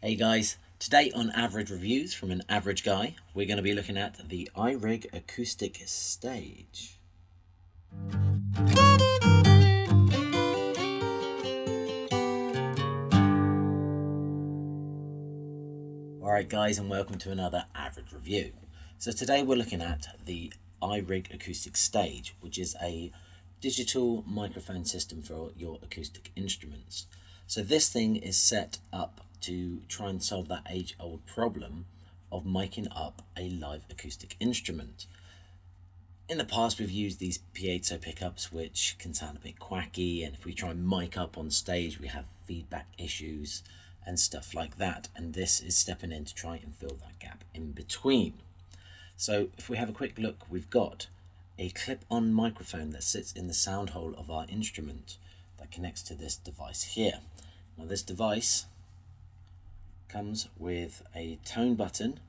Hey guys, today on Average Reviews from an Average Guy, we're going to be looking at the iRig Acoustic Stage. Alright guys and welcome to another Average Review. So today we're looking at the iRig Acoustic Stage, which is a digital microphone system for your acoustic instruments. So this thing is set up to try and solve that age-old problem of miking up a live acoustic instrument. In the past we've used these piezo pickups which can sound a bit quacky and if we try and mic up on stage we have feedback issues and stuff like that and this is stepping in to try and fill that gap in between. So if we have a quick look we've got a clip-on microphone that sits in the sound hole of our instrument that connects to this device here. Now this device comes with a tone button.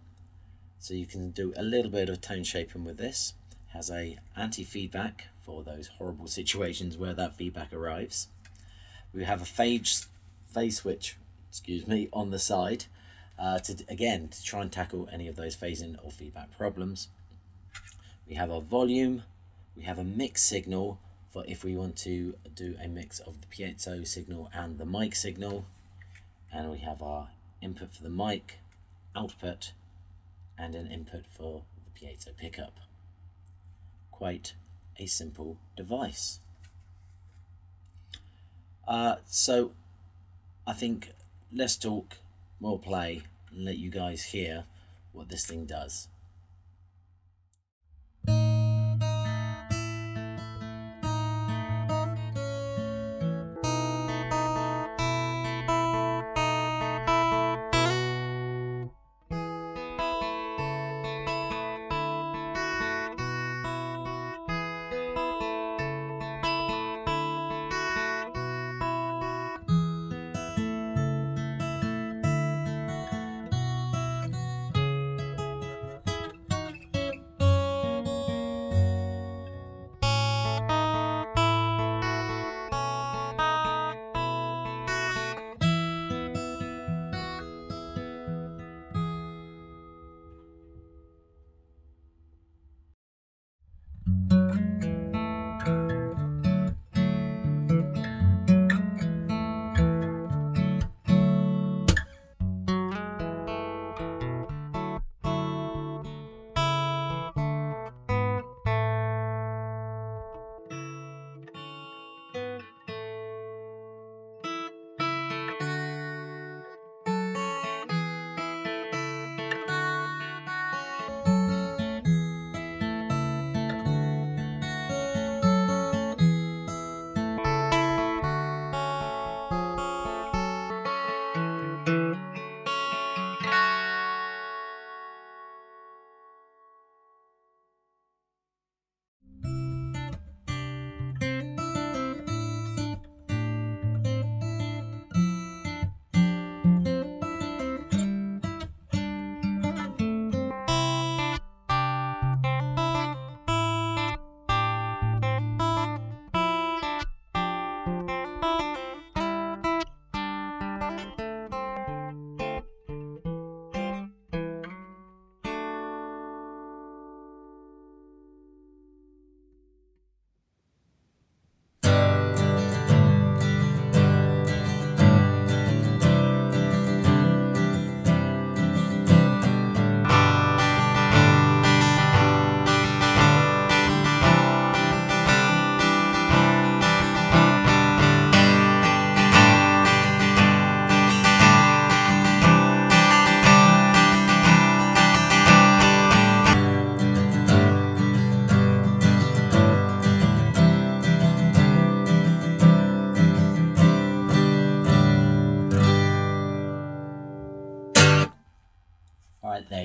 So you can do a little bit of tone shaping with this. Has a anti-feedback for those horrible situations where that feedback arrives. We have a phase phase switch excuse me on the side uh, to again to try and tackle any of those phasing or feedback problems. We have our volume. We have a mix signal for if we want to do a mix of the piezo signal and the mic signal. And we have our input for the mic, output, and an input for the piezo pickup. Quite a simple device. Uh, so I think let's talk more play and let you guys hear what this thing does.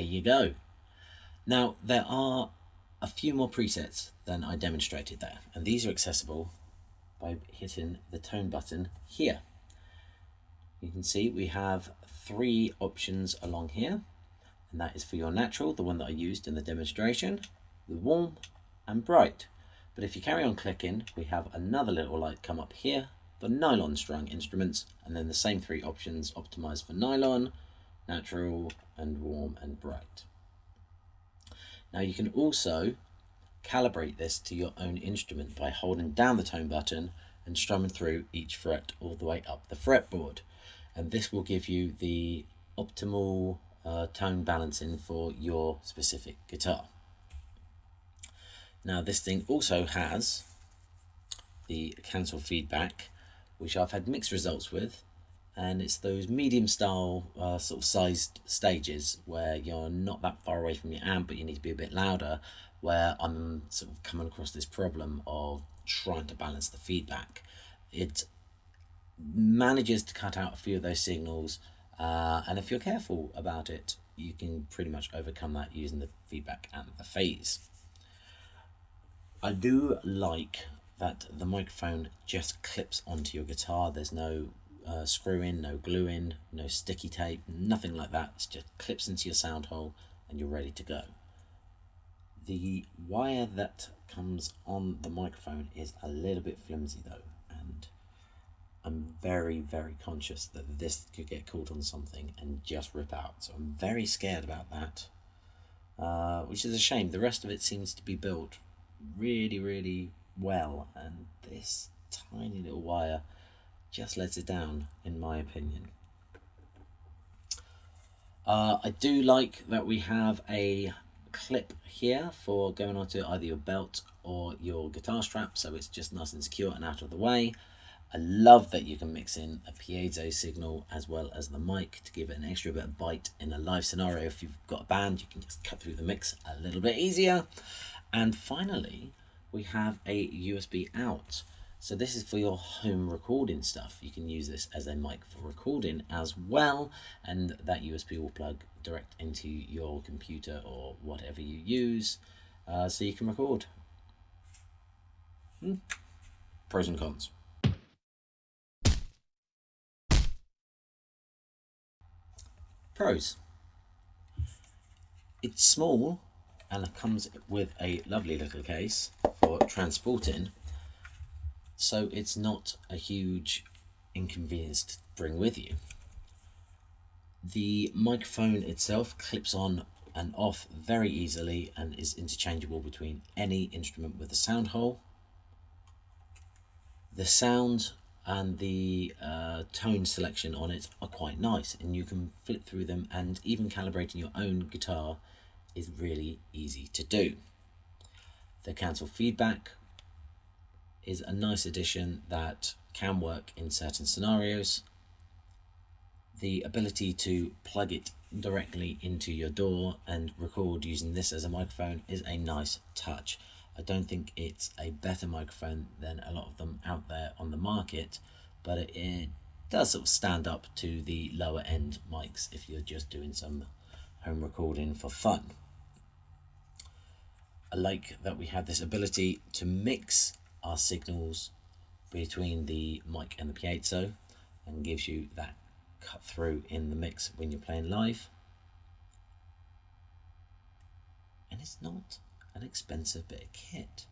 You go. Now, there are a few more presets than I demonstrated there, and these are accessible by hitting the tone button here. You can see we have three options along here, and that is for your natural, the one that I used in the demonstration, the warm, and bright. But if you carry on clicking, we have another little light come up here for nylon strung instruments, and then the same three options optimized for nylon, natural and warm and bright. Now you can also calibrate this to your own instrument by holding down the tone button and strumming through each fret all the way up the fretboard. And this will give you the optimal uh, tone balancing for your specific guitar. Now this thing also has the cancel feedback, which I've had mixed results with, and it's those medium style uh, sort of sized stages where you're not that far away from your amp, but you need to be a bit louder, where I'm sort of coming across this problem of trying to balance the feedback. It manages to cut out a few of those signals, uh, and if you're careful about it, you can pretty much overcome that using the feedback and the phase. I do like that the microphone just clips onto your guitar. There's no uh, screw in, no glue in, no sticky tape, nothing like that. It just clips into your sound hole and you're ready to go. The wire that comes on the microphone is a little bit flimsy though, and I'm very, very conscious that this could get caught on something and just rip out. So I'm very scared about that, uh, which is a shame. The rest of it seems to be built really, really well, and this tiny little wire just lets it down, in my opinion. Uh, I do like that we have a clip here for going onto either your belt or your guitar strap, so it's just nice and secure and out of the way. I love that you can mix in a piezo signal as well as the mic to give it an extra bit of bite in a live scenario. If you've got a band, you can just cut through the mix a little bit easier. And finally, we have a USB out. So this is for your home recording stuff. You can use this as a mic for recording as well. And that USB will plug direct into your computer or whatever you use. Uh, so you can record. Hmm. Pros and cons. Pros. It's small and it comes with a lovely little case for transporting so it's not a huge inconvenience to bring with you. The microphone itself clips on and off very easily and is interchangeable between any instrument with a sound hole. The sound and the uh, tone selection on it are quite nice and you can flip through them and even calibrating your own guitar is really easy to do. The cancel feedback is a nice addition that can work in certain scenarios. The ability to plug it directly into your DAW and record using this as a microphone is a nice touch. I don't think it's a better microphone than a lot of them out there on the market, but it, does sort of stand up to the lower end mics if you're just doing some home recording for fun. I like that we have this ability to mix our signals between the mic and the piezo and gives you that cut through in the mix when you're playing live. And it's not an expensive bit of kit.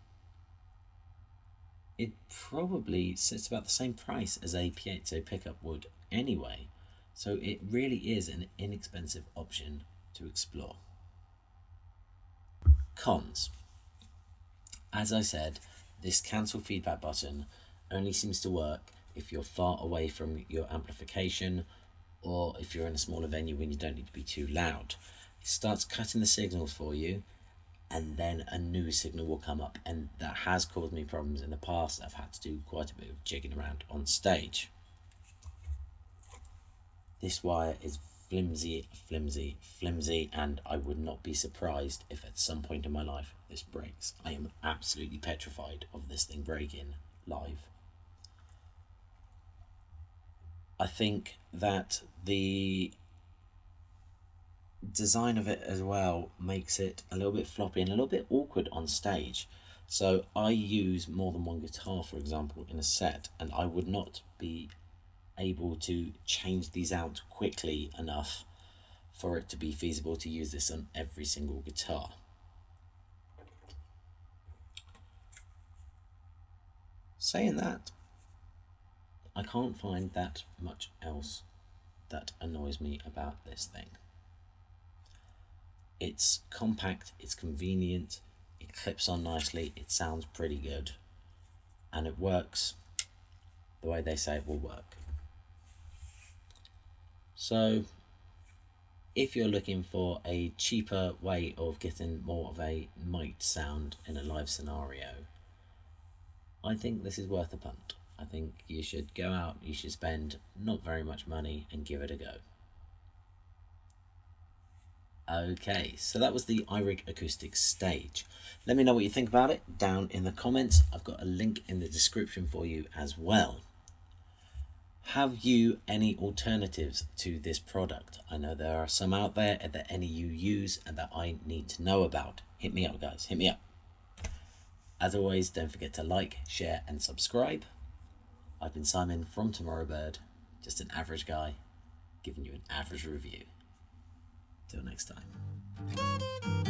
It probably sits about the same price as a piezo pickup would anyway, so it really is an inexpensive option to explore. Cons. As I said, this cancel feedback button only seems to work if you're far away from your amplification or if you're in a smaller venue when you don't need to be too loud. It starts cutting the signals for you and then a new signal will come up and that has caused me problems in the past. I've had to do quite a bit of jigging around on stage. This wire is flimsy, flimsy, flimsy, and I would not be surprised if at some point in my life this breaks. I am absolutely petrified of this thing breaking live. I think that the design of it as well makes it a little bit floppy and a little bit awkward on stage. So I use more than one guitar, for example, in a set, and I would not be able to change these out quickly enough for it to be feasible to use this on every single guitar. Saying that, I can't find that much else that annoys me about this thing. It's compact, it's convenient, it clips on nicely, it sounds pretty good, and it works the way they say it will work. So, if you're looking for a cheaper way of getting more of a mic sound in a live scenario, I think this is worth a punt. I think you should go out, you should spend not very much money and give it a go. Okay, so that was the iRig Acoustic Stage. Let me know what you think about it down in the comments. I've got a link in the description for you as well. Have you any alternatives to this product? I know there are some out there that any you use and that I need to know about. Hit me up, guys. Hit me up. As always, don't forget to like, share, and subscribe. I've been Simon from Tomorrow Bird, just an average guy, giving you an average review. Till next time.